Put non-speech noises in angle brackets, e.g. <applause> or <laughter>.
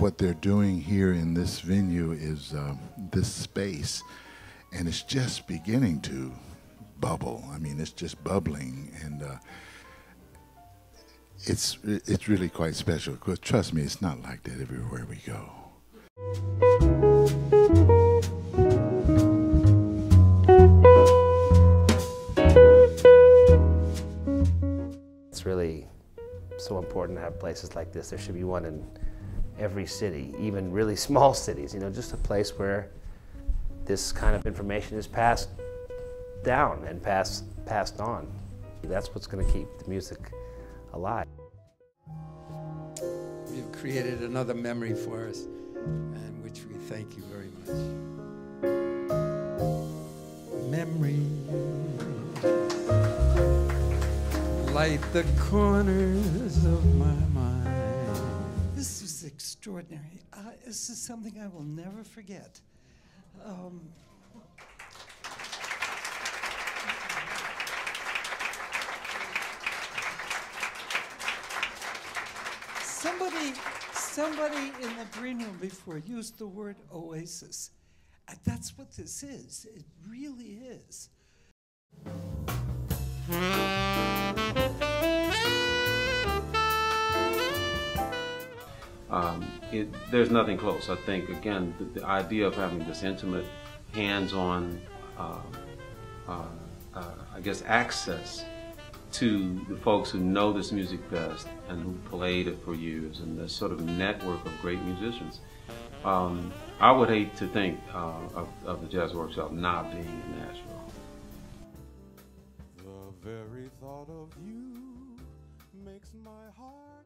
what they're doing here in this venue is um, this space, and it's just beginning to bubble. I mean, it's just bubbling, and uh, it's it's really quite special. Because trust me, it's not like that everywhere we go. It's really so important to have places like this. There should be one in every city, even really <laughs> small cities, you know, just a place where this kind of information is passed down and passed, passed on. That's what's going to keep the music alive. You've created another memory for us, and which we thank you very much. Memory, light the corners of my mind. This is extraordinary. Uh, this is something I will never forget. Um, somebody, somebody in the green room before used the word oasis. And that's what this is. It really is. Um, it, there's nothing close. I think again, the, the idea of having this intimate, hands-on, uh, uh, uh, I guess, access to the folks who know this music best and who played it for years, and this sort of network of great musicians. Um, I would hate to think uh, of, of the Jazz Workshop not being in Nashville. The very thought of you makes my heart